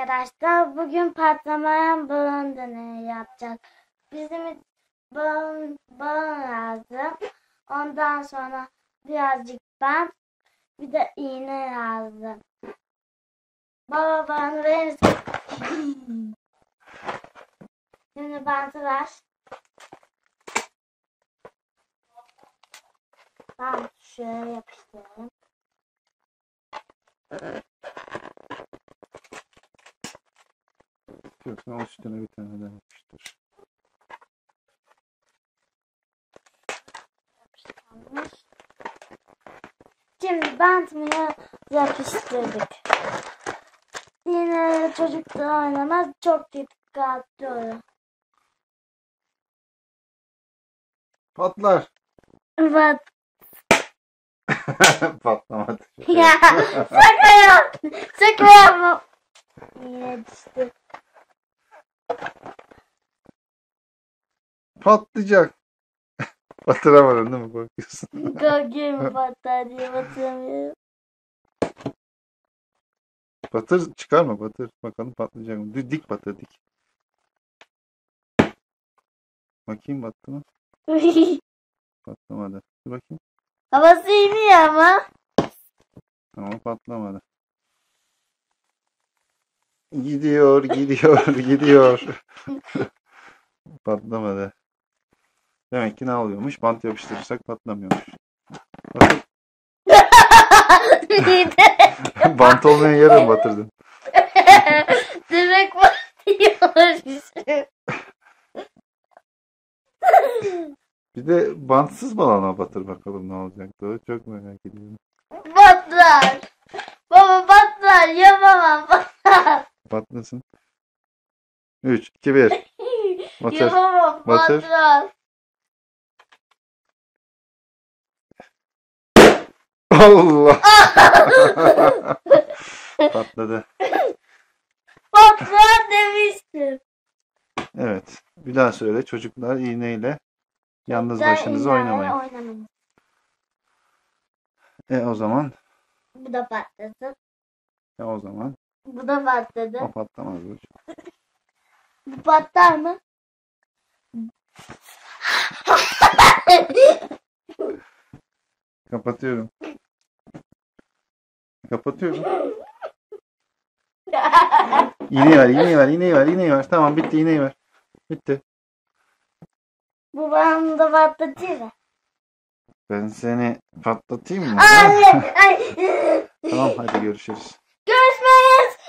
arkadaşlar. Bugün patlamayan balon deneyi yapacağız. Bizim balon, balon lazım. Ondan sonra birazcık bant. Bir de iğne lazım. Baba bana verir. Şimdi bantı ver. Tamam şöyle yapıştırayım. İstiyorsan al üstüne bir tane daha yapıştır. Şimdi bantımı yapıştırdık. Yine çocuk da oynamaz. Çok dikkatli olun. Patlar. Evet. Patlamadı. Ya şaka yap. Şaka yapma. Yine düştü. Patlayacak. Batıramadın değil mi? Korkuyorsun. Korkuyorum batar diye batıramıyorum. Batır çıkarma batır. Bakalım patlayacak mı? Dik batır dik. Bakayım battı mı? Patlamadı. Dur bakayım. Havası iniyor ama. Tamam patlamadı. Gidiyor, gidiyor, gidiyor. Patlamadı. Demek ki ne oluyormuş? Bant yapıştırırsak patlamıyormuş. Bakın bant olmayan yere mi batırdın? Demek batıyormuş. Bir de bantsız balona batır bakalım ne olacak. Doğru çok merak ediyorum. Batlar. Baba batlar. Yapamam. Batlar. Patlasın. 3, 2, 1. Batır. Yapamam. Batır. Batlar. Allah! Patladı. Batlar demiştim. Evet. Bir daha söyle. Çocuklar iğneyle yalnız başınıza ilerle oynamayın. oynamayın. E o zaman Bu da patladı. e o zaman Bu da patladı. o patlamaz bu. Bu patlar mı? Kapatıyorum. Kapatıyorum. İğneyi ver, iğneyi ver, iğneyi ver, iğneyi ver. Tamam bitti, iğneyi ver. Bitti. Bu bana da patlatıyor mu? Ben seni patlatayım mı? Ay, ay. Tamam hadi görüşürüz. Görüşmeyiz.